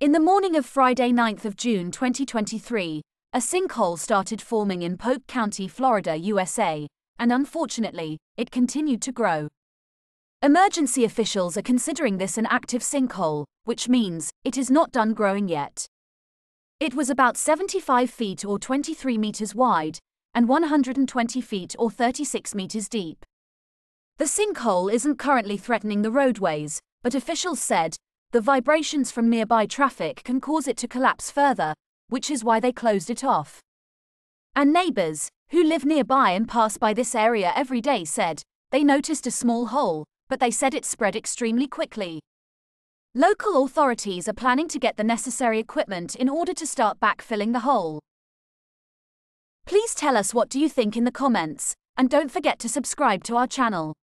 In the morning of Friday 9th of June 2023, a sinkhole started forming in Polk County, Florida, USA, and unfortunately, it continued to grow. Emergency officials are considering this an active sinkhole, which means it is not done growing yet. It was about 75 feet or 23 meters wide and 120 feet or 36 meters deep. The sinkhole isn't currently threatening the roadways, but officials said the vibrations from nearby traffic can cause it to collapse further, which is why they closed it off. And neighbors, who live nearby and pass by this area every day, said they noticed a small hole, but they said it spread extremely quickly. Local authorities are planning to get the necessary equipment in order to start backfilling the hole. Please tell us what do you think in the comments, and don't forget to subscribe to our channel.